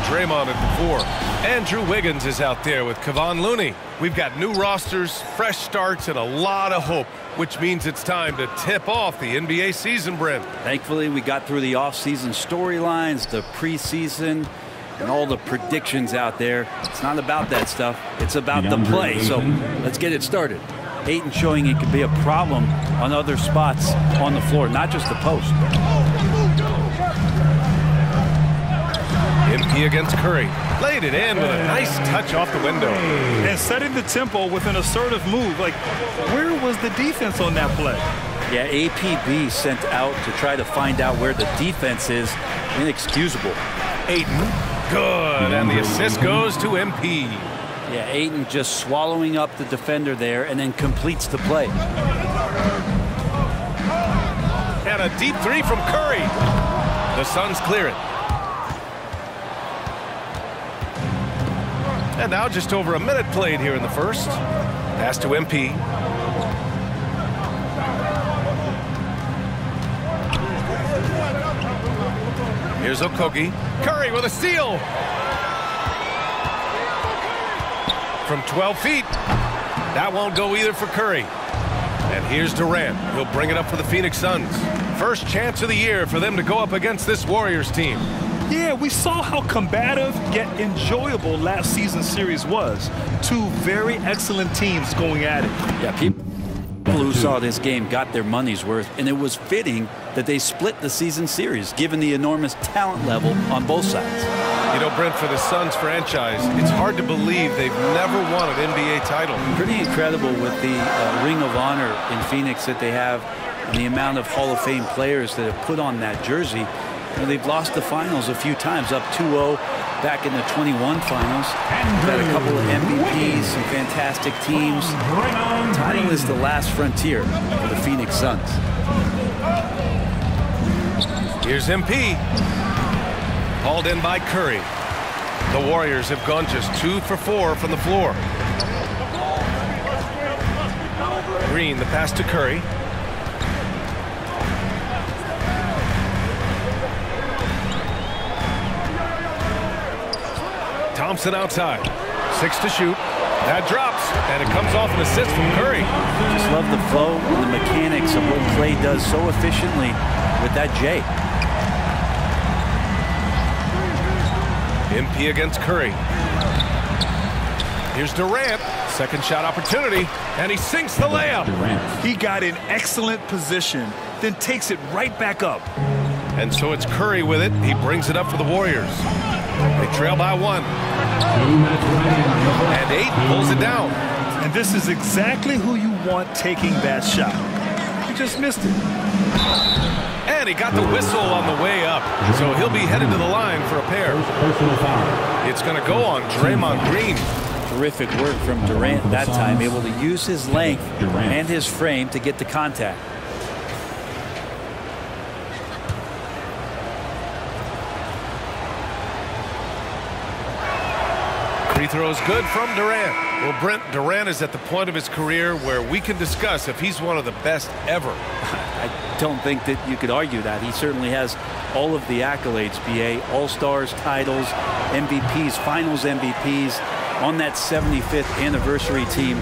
Draymond at the four. Andrew Wiggins is out there with Kevon Looney. We've got new rosters, fresh starts, and a lot of hope, which means it's time to tip off the NBA season, Brent. Thankfully, we got through the offseason storylines, the preseason, and all the predictions out there. It's not about that stuff. It's about the play. So let's get it started. Ayton showing it could be a problem on other spots on the floor, not just the post. MP against Curry. Laid it in with a nice touch off the window. And setting the tempo with an assertive move. Like, where was the defense on that play? Yeah, APB sent out to try to find out where the defense is. Inexcusable. Ayton, good. And the assist goes to MP. Yeah, Ayton just swallowing up the defender there and then completes the play. And a deep three from Curry. The Suns clear it. And now just over a minute played here in the first. Pass to MP. Here's Okogie. Curry with a steal. From 12 feet. That won't go either for Curry. And here's Durant. He'll bring it up for the Phoenix Suns. First chance of the year for them to go up against this Warriors team. Yeah, we saw how combative yet enjoyable last season's series was. Two very excellent teams going at it. Yeah, people who saw this game got their money's worth, and it was fitting that they split the season series, given the enormous talent level on both sides. You know, Brent, for the Suns franchise, it's hard to believe they've never won an NBA title. Pretty incredible with the uh, Ring of Honor in Phoenix that they have and the amount of Hall of Fame players that have put on that jersey. They've lost the finals a few times, up 2-0 back in the 21 finals. Got a couple of MVPs, some fantastic teams. Title is the last frontier for the Phoenix Suns. Here's MP. Hauled in by Curry. The Warriors have gone just two for four from the floor. Green, the pass to Curry. Thompson outside. Six to shoot. That drops, and it comes off an assist from Curry. Just love the flow and the mechanics of what Klay does so efficiently with that J. MP against Curry. Here's Durant. Second shot opportunity, and he sinks the layup. He got in excellent position, then takes it right back up. And so it's Curry with it. He brings it up for the Warriors. They trail by one. And eight pulls it down. And this is exactly who you want taking that shot. He just missed it. And he got the whistle on the way up. So he'll be headed to the line for a pair. It's going to go on Draymond Green. Terrific work from Durant that time, able to use his length and his frame to get the contact. Free throws good from Durant. Well, Brent, Durant is at the point of his career where we can discuss if he's one of the best ever. I don't think that you could argue that. He certainly has all of the accolades, BA, All-Stars, titles, MVPs, Finals MVPs, on that 75th anniversary team.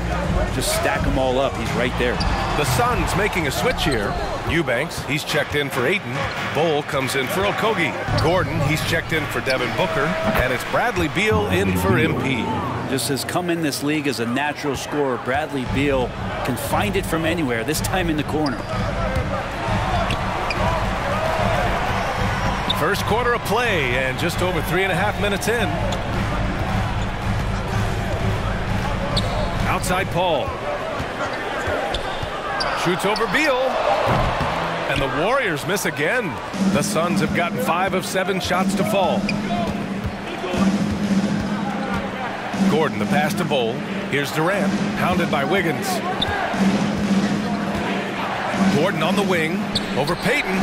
Just stack them all up. He's right there. The Suns making a switch here. Eubanks, he's checked in for Ayton. Bol comes in for Okogie. Gordon, he's checked in for Devin Booker. And it's Bradley Beal in for MP. Just has come in this league as a natural scorer. Bradley Beal can find it from anywhere, this time in the corner. First quarter of play and just over three and a half minutes in. Outside Paul. Shoots over Beal. And the Warriors miss again. The Suns have gotten five of seven shots to fall. Gordon, the pass to Bol. Here's Durant, hounded by Wiggins. Gordon on the wing, over Payton.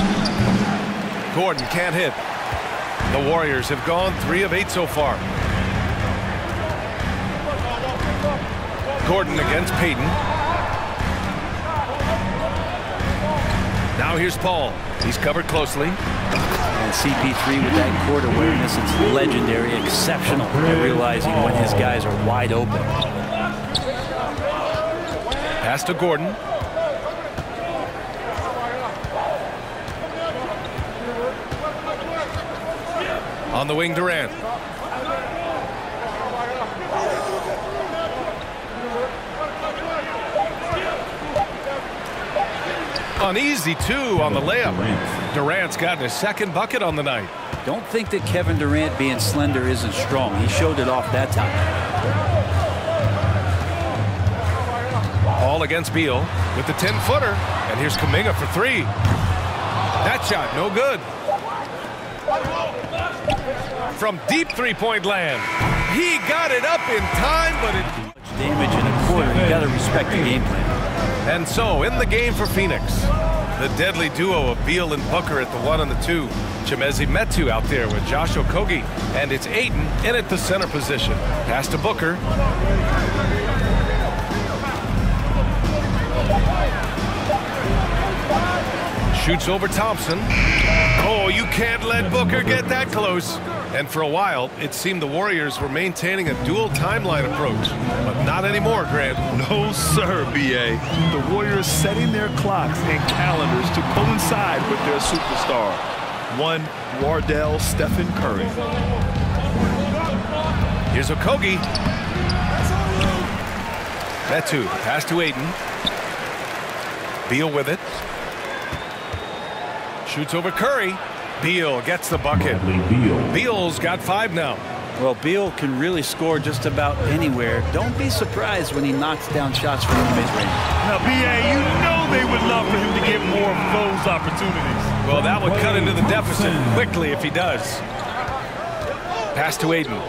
Gordon can't hit. The Warriors have gone three of eight so far. Gordon against Payton. Now here's Paul. He's covered closely. And CP3 with that court awareness, it's legendary, exceptional at realizing when his guys are wide open. Pass to Gordon. On the wing, Durant. Uneasy, too, on the layup. Durant's gotten his second bucket on the night. Don't think that Kevin Durant being slender isn't strong. He showed it off that time. All against Beal with the 10-footer. And here's Kuminga for three. That shot, no good. From deep three-point land. He got it up in time, but it... Damage in a quarter. You got to respect the game plan. And so, in the game for Phoenix, the deadly duo of Beal and Booker at the one and the two. Chimezie Metu out there with Josh Okogie. And it's Ayton in at the center position. Pass to Booker. Shoots over Thompson. Oh, you can't let Booker get that close. And for a while, it seemed the Warriors were maintaining a dual timeline approach. But not anymore, Grant. No, sir, B.A. The Warriors setting their clocks and calendars to coincide with their superstar. One Wardell Stephen Curry. Here's Okogie. Metu, pass to Ayton. Beal with it. Shoots over Curry. Beal gets the bucket. Beal's got five now. Well, Beal can really score just about anywhere. Don't be surprised when he knocks down shots from the mid-range. Now, B.A., you know they would love for him to get more of those opportunities. Well, that would cut into the deficit quickly if he does. Pass to Ayton.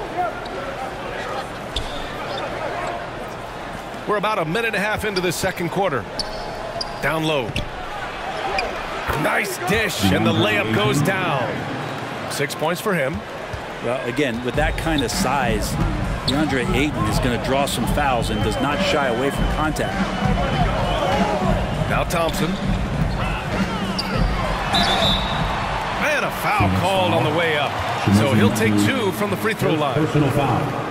We're about a minute and a half into the second quarter. Down low. Nice dish, and the layup goes down. Six points for him. Well, again, with that kind of size, DeAndre Ayton is going to draw some fouls and does not shy away from contact. Now Thompson. And a foul called on the way up. So he'll take two from the free throw line. Personal foul.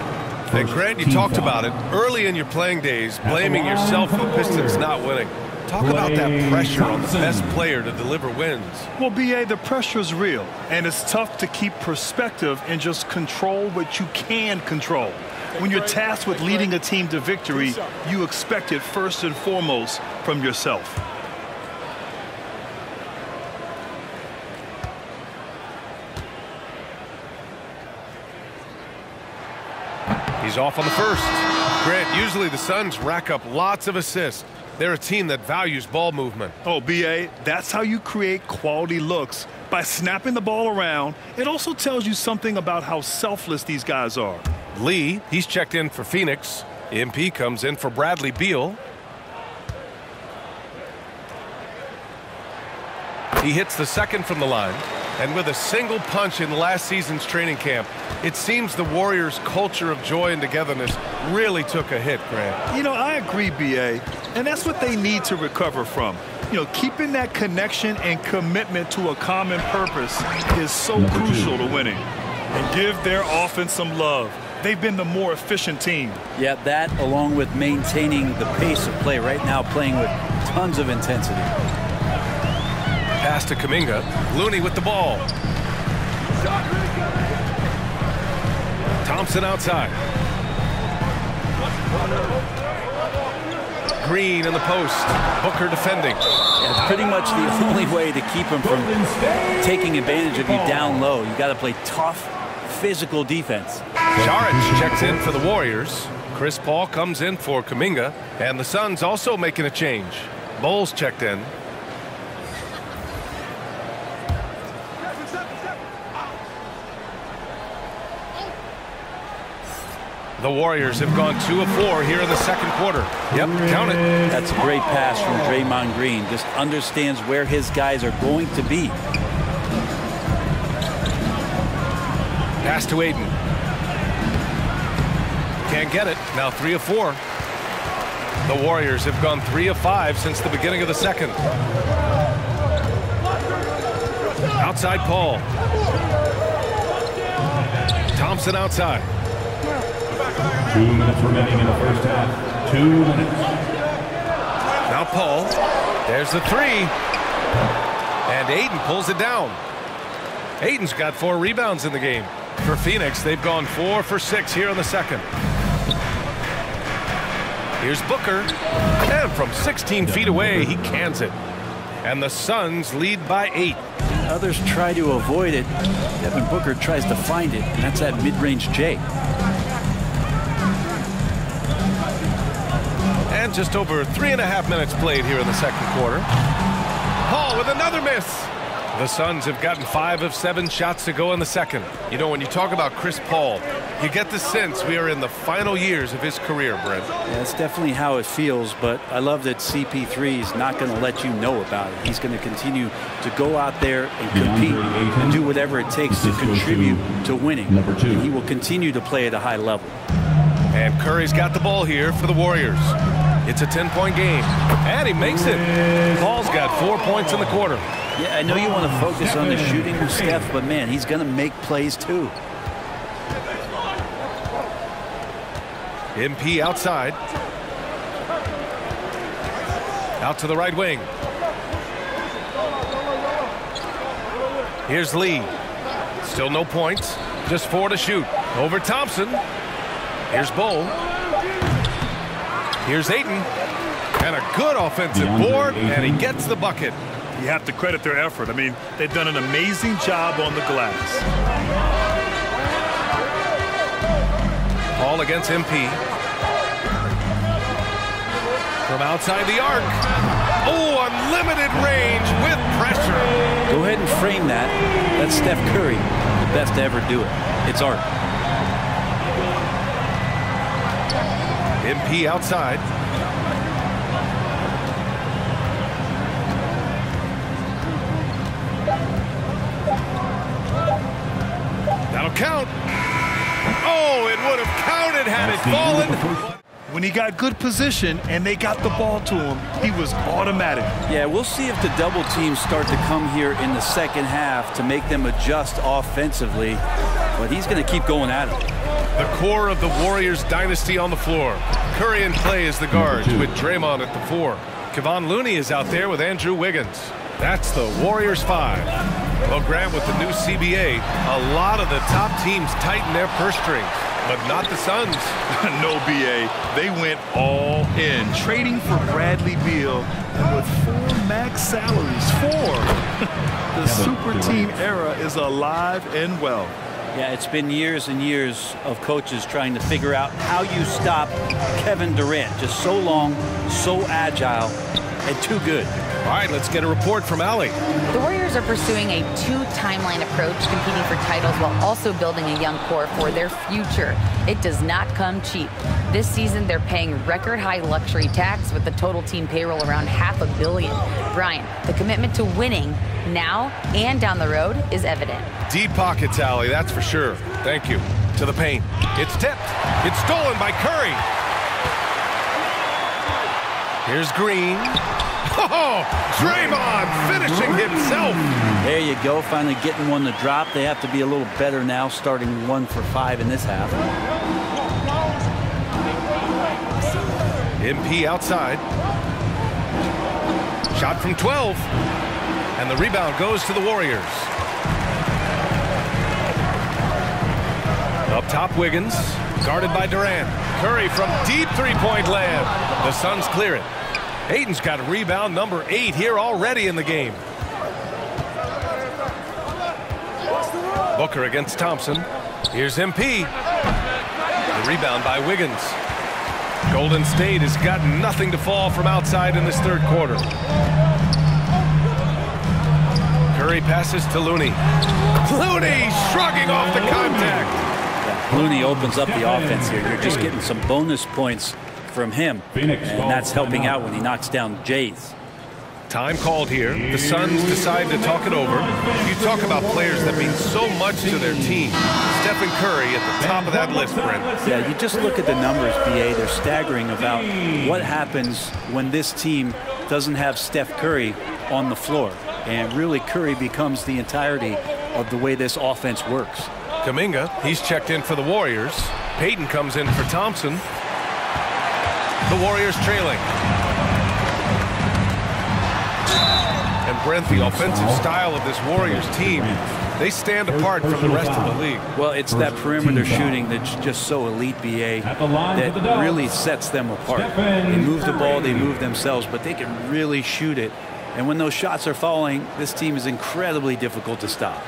And Grant, you talked about it early in your playing days, blaming yourself for the Pistons not winning. Talk about that pressure on the best player to deliver wins. Well, B.A., the pressure is real, and it's tough to keep perspective and just control what you can control. When you're tasked with leading a team to victory, you expect it first and foremost from yourself. He's off on the first. Grant, usually the Suns rack up lots of assists. They're a team that values ball movement. Oh, B.A., that's how you create quality looks. By snapping the ball around, it also tells you something about how selfless these guys are. Lee, he's checked in for Phoenix. MP comes in for Bradley Beal. He hits the second from the line. And with a single punch in last season's training camp, it seems the Warriors' culture of joy and togetherness really took a hit, Grant. You know, I agree, B.A., and that's what they need to recover from. You know, keeping that connection and commitment to a common purpose is so Number crucial two. to winning. And give their offense some love. They've been the more efficient team. Yeah, that along with maintaining the pace of play right now, playing with tons of intensity. Pass to Kuminga. Looney with the ball. Thompson outside. Green in the post. Booker defending. Yeah, it's pretty much the only way to keep him from taking advantage of you down low. You got to play tough, physical defense. Saric checks in for the Warriors. Chris Paul comes in for Kuminga. And the Suns also making a change. Bowles checked in. The Warriors have gone two of four here in the second quarter. Yep, count it. That's a great pass from Draymond Green. Just understands where his guys are going to be. Pass to Ayton. Can't get it. Now three of four. The Warriors have gone three of five since the beginning of the second. Outside Paul. Thompson outside. Two minutes remaining in the first half. Two minutes. Now Paul. There's the three. And Ayton pulls it down. Ayton's got four rebounds in the game. For Phoenix, they've gone four for six here in the second. Here's Booker. And from 16 feet away, he cans it. And the Suns lead by eight. Others try to avoid it. Devin Booker tries to find it, and that's that mid-range J. just over three and a half minutes played here in the second quarter. Paul with another miss. The Suns have gotten five of seven shots to go in the second. You know, when you talk about Chris Paul, you get the sense we are in the final years of his career, Brent. Yeah, that's definitely how it feels, but I love that CP3 is not going to let you know about it. He's going to continue to go out there and compete and do whatever it takes to contribute to winning. Number two. And he will continue to play at a high level. And Curry's got the ball here for the Warriors. It's a 10-point game, and he makes it. Paul's got four points in the quarter. Yeah, I know you want to focus on the shooting with Steph, but man, he's going to make plays too. MP outside. Out to the right wing. Here's Lee. Still no points. Just four to shoot. Over Thompson. Here's Bol. Here's Ayton. And a good offensive board, and he gets the bucket. You have to credit their effort. I mean, they've done an amazing job on the glass. Paul against MP. From outside the arc. Oh, unlimited range with pressure. Go ahead and frame that. That's Steph Curry, the best to ever do it. It's art. MP outside. That'll count. Oh, it would have counted had it That's the end of the fallen. When he got good position and they got the ball to him, he was automatic. Yeah, we'll see if the double teams start to come here in the second half to make them adjust offensively. But he's going to keep going at it. The core of the Warriors dynasty on the floor. Curry in play as the guards with Draymond at the four. Kevon Looney is out there with Andrew Wiggins. That's the Warriors five. Well, Grant, with the new CBA, a lot of the top teams tighten their purse strings, but not the Suns. no BA. They went all in, trading for Bradley Beal and with four max salaries. Four. the super team era is alive and well. Yeah, it's been years and years of coaches trying to figure out how you stop Kevin Durant. Just so long, so agile, and too good. All right, let's get a report from Allie. The Warriors are pursuing a two-timeline approach, competing for titles while also building a young core for their future. It does not come cheap. This season, they're paying record-high luxury tax with the total team payroll around half a billion. Brian, the commitment to winning now and down the road is evident. Deep pockets, Allie, that's for sure. Thank you. To the paint. It's tipped. It's stolen by Curry. Here's Green. Oh, Draymond finishing himself. There you go, finally getting one to drop. They have to be a little better now, starting one for five in this half. MP outside. Shot from 12. And the rebound goes to the Warriors. Up top, Wiggins. Guarded by Durant. Curry from deep three-point land. The Suns clear it. Ayton's got rebound number eight here already in the game. Booker against Thompson. Here's MP. The rebound by Wiggins. Golden State has got nothing to fall from outside in this third quarter. Curry passes to Looney. Looney shrugging off the contact. Looney opens up the offense here. You're just getting some bonus points from him, Phoenix and that's helping out when he knocks down Jays. Time called here. The Suns decide to talk it over. You talk about players that mean so much to their team. Stephen Curry at the top of that list, Brent. Yeah, you just look at the numbers, BA. They're staggering about what happens when this team doesn't have Steph Curry on the floor. And really, Curry becomes the entirety of the way this offense works. Kuminga, he's checked in for the Warriors. Payton comes in for Thompson. The Warriors trailing. And Brent, the offensive style of this Warriors team, they stand apart from the rest of the league. Well, it's that perimeter shooting that's just so elite, BA, that really sets them apart. They move the ball, they move themselves, but they can really shoot it. And when those shots are falling, this team is incredibly difficult to stop.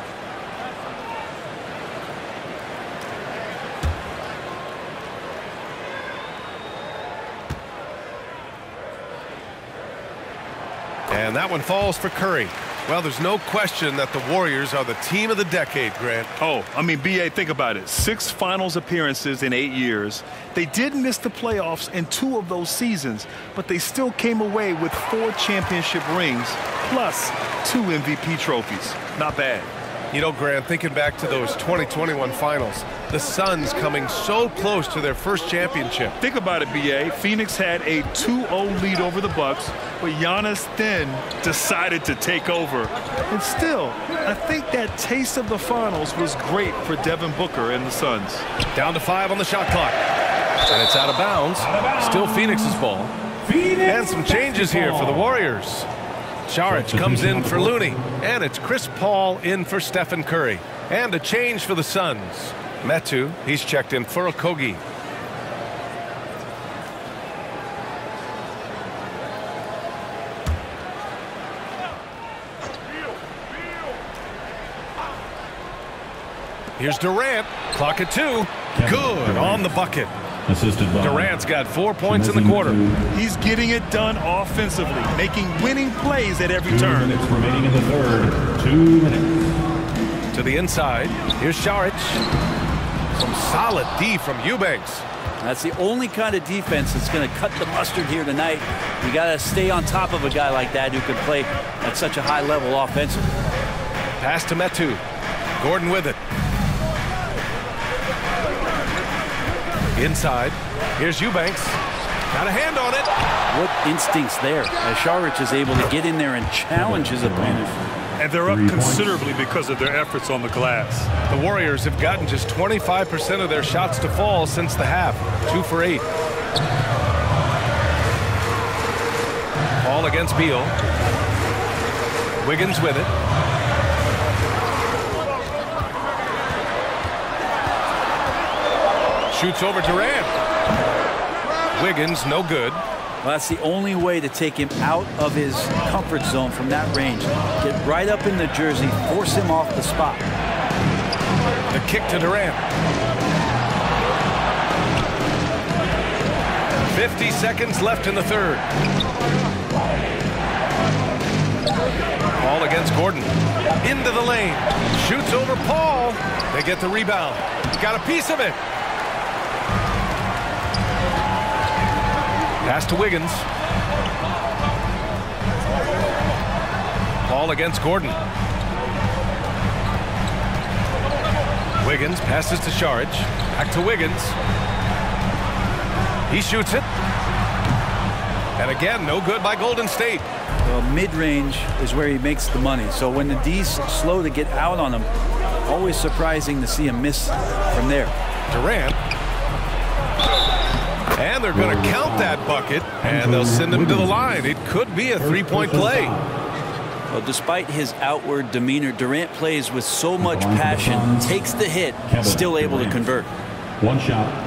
And that one falls for Curry. Well, there's no question that the Warriors are the team of the decade, Grant. Oh, I mean, B.A., think about it. Six finals appearances in eight years. They did miss the playoffs in two of those seasons, but they still came away with four championship rings plus two MVP trophies. Not bad. You know, Grant, thinking back to those 2021 finals, the Suns coming so close to their first championship. Think about it, BA. Phoenix had a 2-0 lead over the Bucks, but Giannis then decided to take over. And still, I think that taste of the finals was great for Devin Booker and the Suns. Down to five on the shot clock. And it's out of bounds. Still Phoenix's ball. And some changes here for the Warriors. Saric comes in for Looney. And it's Chris Paul in for Stephen Curry. And a change for the Suns. Metu, he's checked in for Okogie. Here's Durant. Clock at two. Good on the bucket. Assisted by Durant's got four points in the quarter. He's getting it done offensively, making winning plays at every Two turn. minutes remaining in the third. Two minutes. To the inside. Here's Saric. Some solid D from Eubanks. That's the only kind of defense that's going to cut the mustard here tonight. You got to stay on top of a guy like that who can play at such a high level offensively. Pass to Metu. Gordon with it. Inside. Here's Eubanks. Got a hand on it. What instincts there as Saric is able to get in there and challenge his opponent. And they're up considerably because of their efforts on the glass. The Warriors have gotten just 25% of their shots to fall since the half. Two for eight. Ball against Beal. Wiggins with it. Shoots over Durant. Wiggins, no good. Well, that's the only way to take him out of his comfort zone from that range. Get right up in the jersey, force him off the spot. The kick to Durant. 50 seconds left in the third. Ball against Gordon. Into the lane. Shoots over Paul. They get the rebound. Got a piece of it. Pass to Wiggins. Paul against Gordon. Wiggins passes to Sharge. Back to Wiggins. He shoots it. And again, no good by Golden State. Well, mid-range is where he makes the money. So when the D's slow to get out on him, always surprising to see him miss from there. Durant. And they're going to count that bucket, and they'll send him to the line. It could be a three-point play. Well, despite his outward demeanor, Durant plays with so much passion, takes the hit, still able to convert. One shot.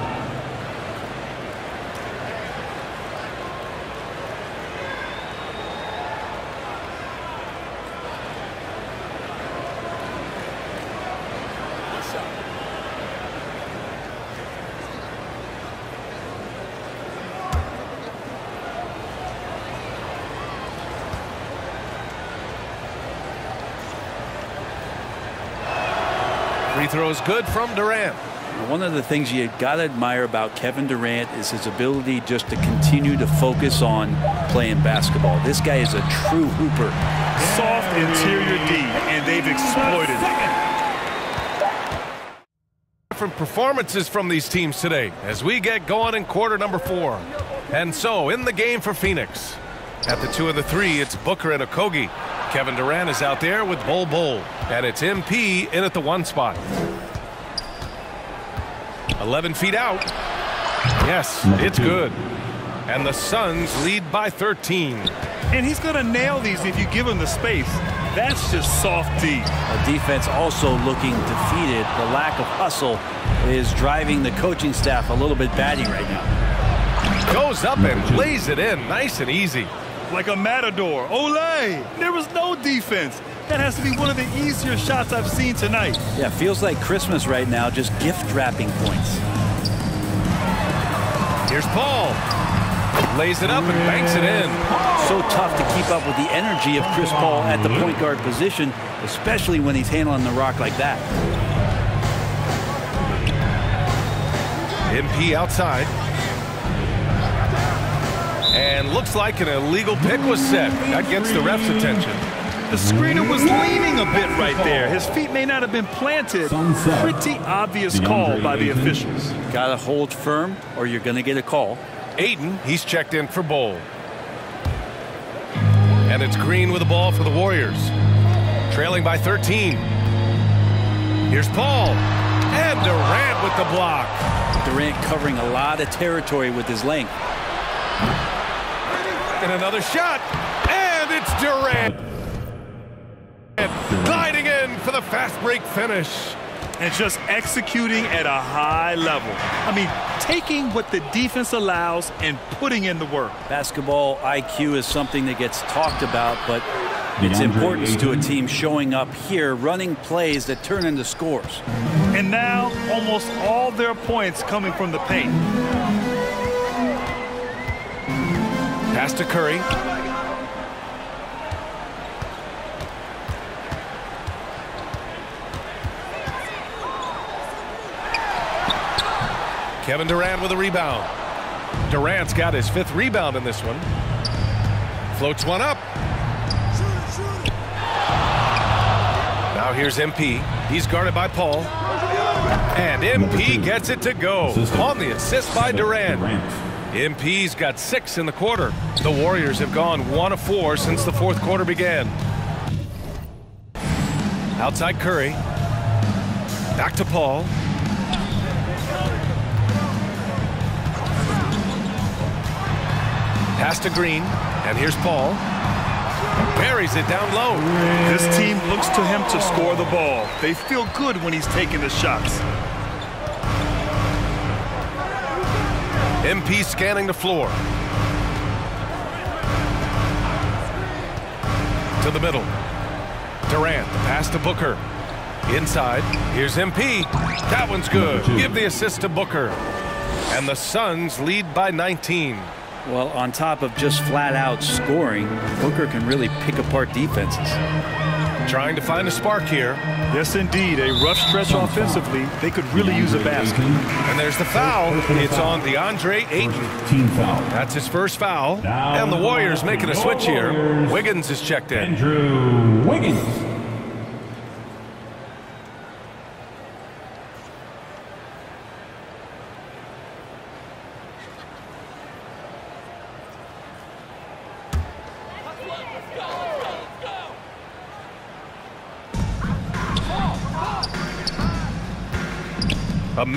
Free throw is good from Durant. One of the things you got to admire about Kevin Durant is his ability just to continue to focus on playing basketball. This guy is a true hooper. Soft interior D, and they've exploited it. Different performances from these teams today as we get going in quarter number four. And so, in the game for Phoenix, at the two of the three, it's Booker and Okogie. Kevin Durant is out there with Bol Bol. And it's MP in at the one spot. 11 feet out. Yes, it's good. And the Suns lead by 13. And he's going to nail these if you give him the space. That's just soft D. A defense also looking defeated. The lack of hustle is driving the coaching staff a little bit batty right now. Goes up and lays it in nice and easy. Like a matador. Olay! There was no defense. That has to be one of the easier shots I've seen tonight. Yeah, feels like Christmas right now, just gift wrapping points. Here's Paul. Lays it up and banks it in. So tough to keep up with the energy of Chris Paul at the point guard position, especially when he's handling the rock like that. MP outside. And looks like an illegal pick was set. That gets the ref's attention. The screener was leaning a bit right there. His feet may not have been planted. Pretty obvious call by the officials. Got to hold firm or you're going to get a call. Ayton, he's checked in for Bol. And it's Green with the ball for the Warriors. Trailing by 13. Here's Paul. And Durant with the block. Durant covering a lot of territory with his length. And another shot. And it's Durant. Gliding in for the fast break finish. And just executing at a high level. I mean, taking what the defense allows and putting in the work. Basketball IQ is something that gets talked about, but its importance to a team showing up here, running plays that turn into scores. And now, almost all their points coming from the paint. Pass to Curry. Kevin Durant with a rebound. Durant's got his fifth rebound in this one. Floats one up. Now here's MP. He's guarded by Paul. And MP gets it to go on the assist by Durant. MP's got six in the quarter. The Warriors have gone one of four since the fourth quarter began. Outside Curry. Back to Paul. Pass to Green. And here's Paul. Buries it down low. This team looks to him to score the ball. They feel good when he's taking the shots. MP scanning the floor. To the middle. Durant, pass to Booker. Inside, here's MP. That one's good. Give the assist to Booker. And the Suns lead by 19. Well, on top of just flat out scoring, Booker can really pick apart defenses. Trying to find a spark here. Yes, indeed. A rough stretch offensively. They could really use a basket. And there's the foul. It's on DeAndre Ayton. Team foul. That's his first foul. And the Warriors making a switch here. Wiggins is checked in. Andrew Wiggins.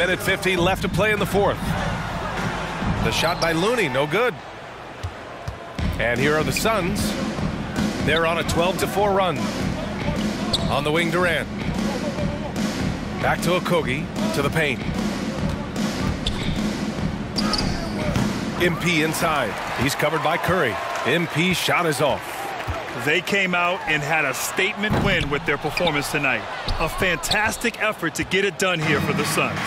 Minute 50 left to play in the fourth. The shot by Looney, no good. And here are the Suns. They're on a 12-4 run. On the wing, Durant. Back to Okogie, to the paint. MP inside. He's covered by Curry. MP shot is off. They came out and had a statement win with their performance tonight. A fantastic effort to get it done here for the Suns.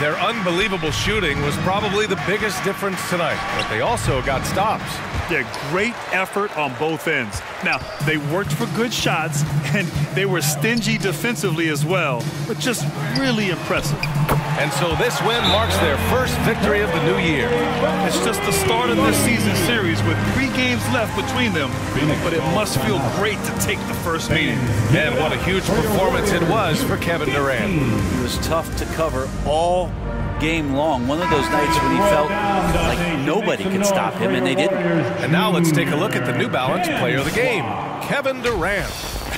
Their unbelievable shooting was probably the biggest difference tonight, but they also got stops. Yeah, great effort on both ends. Now, they worked for good shots, and they were stingy defensively as well, but just really impressive. And so this win marks their first victory of the new year. It's just the start of this season series with three games left between them, but it must feel great to take the first meeting. And what a huge performance it was for Kevin Durant. It was tough to cover all game long. One of those nights when he felt like nobody could stop him, and they didn't. And now let's take a look at the New Balance Player of the Game. Kevin Durant.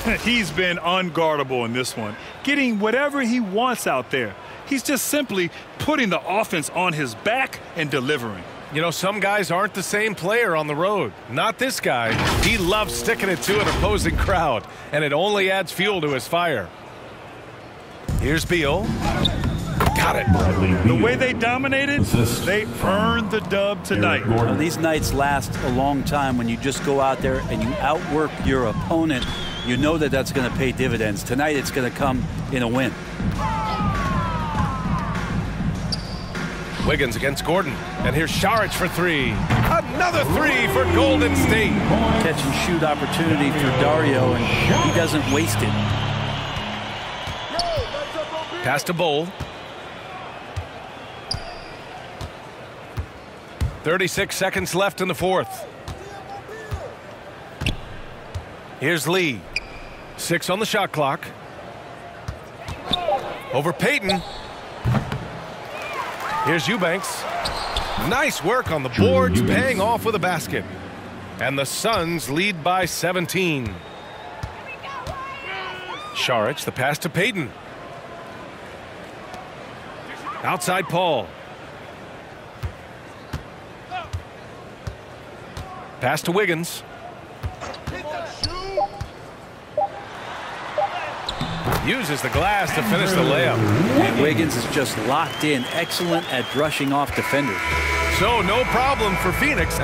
He's been unguardable in this one, getting whatever he wants out there. He's just simply putting the offense on his back and delivering. You know, some guys aren't the same player on the road. Not this guy. He loves sticking it to an opposing crowd, and it only adds fuel to his fire. Here's Beal. Got it. Bradley The Beal. way they dominated, Assist they earned the dub tonight. Eric Gordon. These nights last a long time when you just go out there and you outwork your opponent. You know that that's going to pay dividends. Tonight it's going to come in a win. Wiggins against Gordon. And here's Saric for three. Another three for Golden State. Catch and shoot opportunity for Dario, and he doesn't waste it. Pass to Bol. 36 seconds left in the fourth. Here's Lee. Six on the shot clock. Over Payton. Here's Eubanks. Nice work on the boards, paying off with a basket. And the Suns lead by 17. Saric, the pass to Payton. Outside Paul. Pass to Wiggins. Uses the glass to finish the layup. And Wiggins is just locked in, excellent at brushing off defenders. So no problem for Phoenix